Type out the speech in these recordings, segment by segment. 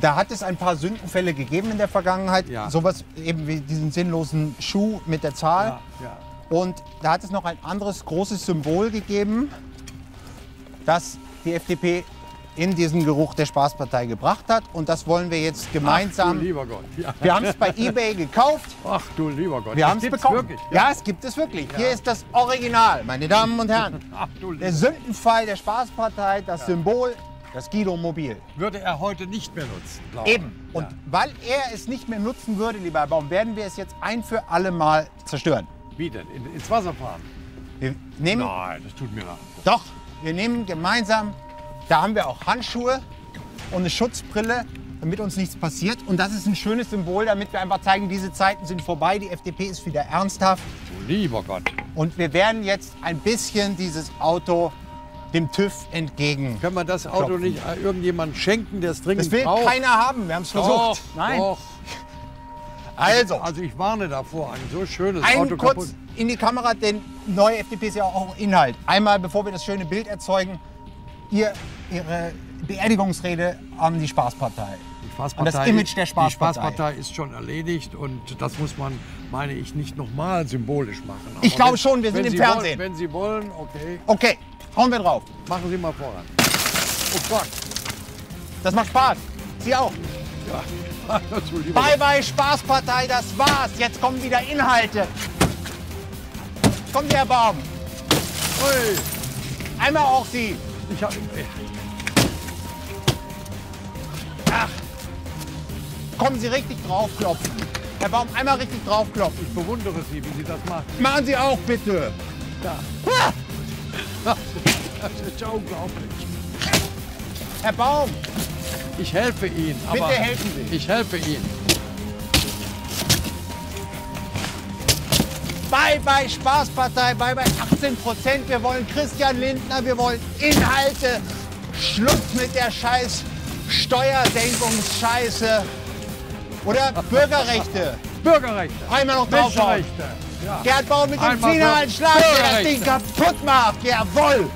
Da hat es ein paar Sündenfälle gegeben in der Vergangenheit. Ja. Sowas eben wie diesen sinnlosen Schuh mit der Zahl. Ja, ja. Und da hat es noch ein anderes großes Symbol gegeben, das die FDP in diesen Geruch der Spaßpartei gebracht hat. Und das wollen wir jetzt Ach gemeinsam. du lieber Gott. Ja. wir haben es bei eBay gekauft. Ach du lieber Gott. Wir haben es bekommen. Wirklich. Ja, es gibt es wirklich. Hier ist das Original, meine Damen und Herren. Ach du Der. Sündenfall der Spaßpartei, das Symbol, das Guido Mobil. Würde er heute nicht mehr nutzen. glaube ich. Eben. Und Ja. weil er es nicht mehr nutzen würde, lieber Herr Baum, werden wir es jetzt ein für alle Mal zerstören. Wie denn? In, ins Wasser fahren? Wir nehmen, Nein, das tut mir leid. doch, wir nehmen gemeinsam, da haben wir auch Handschuhe und eine Schutzbrille, damit uns nichts passiert. Und das ist ein schönes Symbol, damit wir einfach zeigen, diese Zeiten sind vorbei, die FDP ist wieder ernsthaft. Du lieber Gott. Und wir werden jetzt ein bisschen dieses Auto dem TÜV entgegen. Können wir das Auto Klopfen. nicht irgendjemandem schenken, der es dringend Das will braucht? keiner haben, wir haben es Doch, versucht. Nein. Doch. Also, Also ich warne davor, ein so schönes ein Auto kurz kaputt. in die Kamera, denn neue FDP ist ja auch Inhalt. Einmal, bevor wir das schöne Bild erzeugen, ihr, Ihre Beerdigungsrede an die Spaßpartei. Die Spaßpartei, das Image der Die Spaßpartei. Spaßpartei ist schon erledigt und das muss man, meine ich, nicht nochmal symbolisch machen. Aber Ich glaube schon, wir sind im Sie Fernsehen. Wollen, wenn Sie wollen, okay, Okay, hauen wir drauf. machen Sie mal voran. Oh Gott. Das macht Spaß. Sie auch. Ja. Lieber Bye bye Spaßpartei, das war's. Jetzt kommen wieder Inhalte. Kommt der Baum. Ui, Einmal auch Sie. ich hab, Kommen Sie richtig draufklopfen. Herr Baum, einmal richtig draufklopfen. ich bewundere Sie, wie Sie das machen. Machen Sie auch bitte. Ja. Das ist ja unglaublich. Herr Baum, Ich helfe Ihnen. Bitte aber helfen Sie. Ich helfe Ihnen. bye bye Spaßpartei, bye bye 18 Prozent. Wir wollen Christian Lindner, wir wollen Inhalte. Schluss mit der Scheiß Steuersenkungsscheiße. Oder Bürgerrechte. Bürgerrechte. Einmal noch draufhauen. Menschenrechte. Ja. Gerd Baum mit dem finalen Schlag, der das. Ding kaputt macht. Jawohl.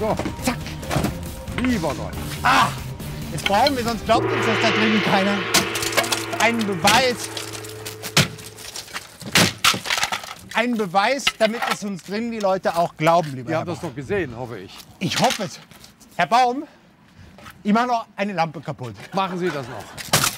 So, Zack. lieber Gott. Ah, jetzt brauchen wir, sonst glaubt uns das da drüben keiner. Einen Beweis. Einen Beweis, damit es uns drinnen die Leute auch glauben, lieber Ihr habt das doch gesehen, hoffe ich. Ich hoffe es. Herr Baum, ich mache noch eine Lampe kaputt. Machen Sie das noch.